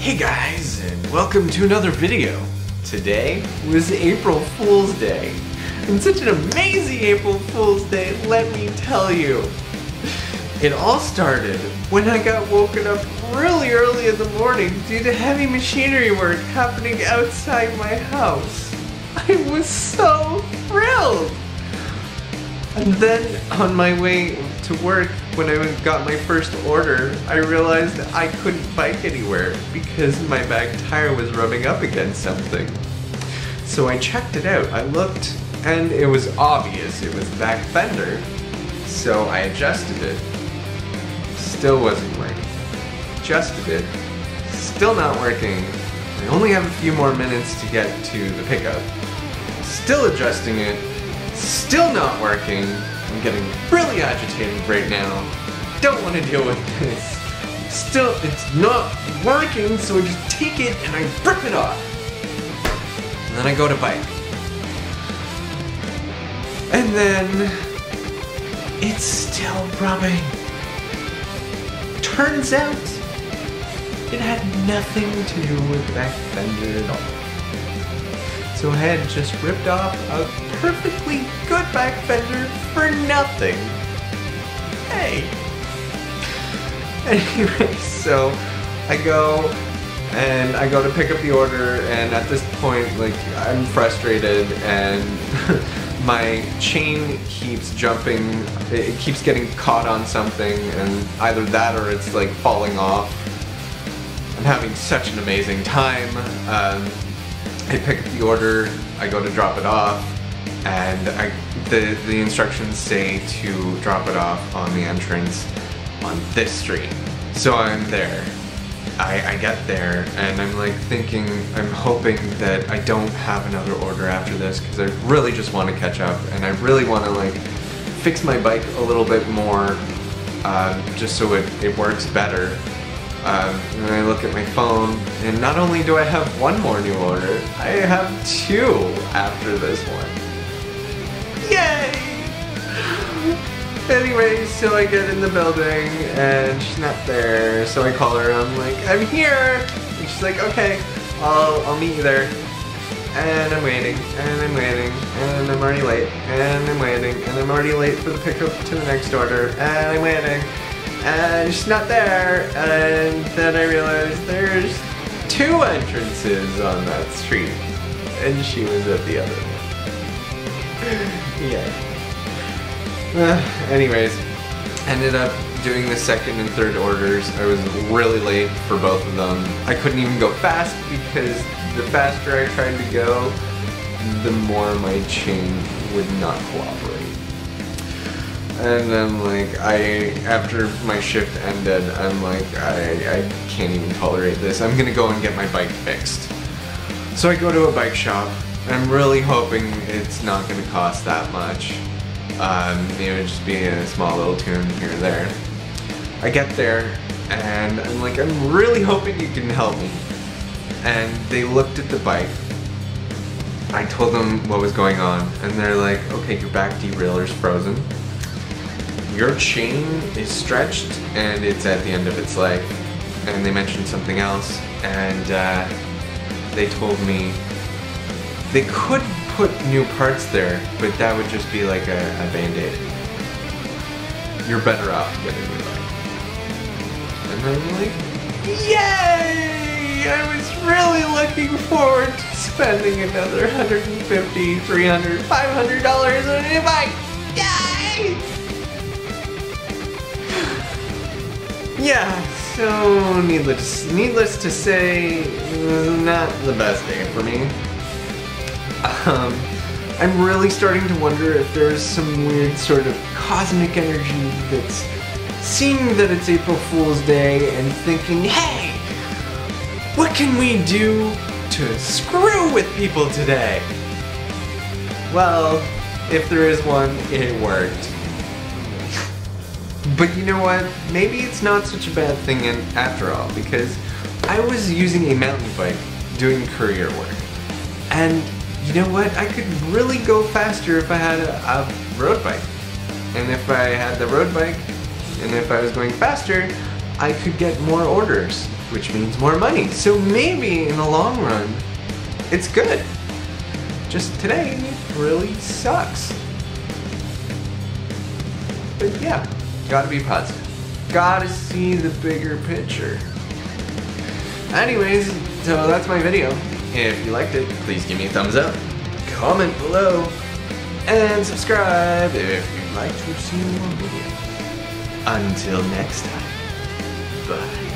Hey guys, and welcome to another video. Today was April Fool's Day. And such an amazing April Fool's Day, let me tell you. It all started when I got woken up really early in the morning due to heavy machinery work happening outside my house. I was so thrilled! And then on my way to work, when I got my first order, I realized I couldn't bike anywhere because my back tire was rubbing up against something. So I checked it out. I looked and it was obvious it was back fender. So I adjusted it. Still wasn't working. Adjusted it. Still not working. I only have a few more minutes to get to the pickup. Still adjusting it. Still not working. I'm getting really agitated right now. Don't want to deal with this. Still, it's not working, so I just take it and I rip it off. And then I go to bike. And then it's still rubbing. Turns out it had nothing to do with back fender at all. So I had just ripped off a perfectly good back fender for nothing. Hey. Anyway, so I go and I go to pick up the order and at this point like I'm frustrated and my chain keeps jumping it keeps getting caught on something and either that or it's like falling off I'm having such an amazing time um, I pick up the order I go to drop it off and I, the, the instructions say to drop it off on the entrance on this street so I'm there I, I get there and I'm like thinking, I'm hoping that I don't have another order after this because I really just want to catch up and I really want to like fix my bike a little bit more uh, just so it, it works better. Um, and I look at my phone and not only do I have one more new order, I have two after this one. Yay! Anyway, so I get in the building and she's not there, so I call her I'm like, I'm here! And she's like, okay, I'll, I'll meet you there. And I'm waiting, and I'm waiting, and I'm already late, and I'm waiting, and I'm already late for the pickup to the next order, and I'm waiting, and she's not there, and then I realized there's two entrances on that street, and she was at the other one. yeah. Uh, anyways, ended up doing the second and third orders. I was really late for both of them. I couldn't even go fast because the faster I tried to go, the more my chain would not cooperate. And I'm like, I, after my shift ended, I'm like, I, I can't even tolerate this. I'm gonna go and get my bike fixed. So I go to a bike shop. I'm really hoping it's not gonna cost that much. Um, you know, just being a small little tune here there. I get there and I'm like, I'm really hoping you can help me. And they looked at the bike. I told them what was going on and they're like, okay, your back derailleur's frozen. Your chain is stretched and it's at the end of its life. And they mentioned something else and uh, they told me they could put new parts there, but that would just be like a, a band-aid. You're better off getting new bike. And I'm like, yay! I was really looking forward to spending another 150 300 500 dollars on a bike. Yay! Yeah, so needless needless to say, not the best day for me. Um, I'm really starting to wonder if there's some weird sort of cosmic energy that's seeing that it's April Fool's Day and thinking, hey, what can we do to screw with people today? Well, if there is one, it worked. But you know what? Maybe it's not such a bad thing in, after all, because I was using a mountain bike doing courier work. And you know what? I could really go faster if I had a, a road bike. And if I had the road bike, and if I was going faster, I could get more orders. which means more money. So maybe in the long run, it's good. Just today it really sucks. But yeah, gotta be positive. Gotta see the bigger picture. Anyways, so that's my video. If you liked it, please give me a thumbs up, comment below, and subscribe if you'd like to see more videos. Until next time, bye.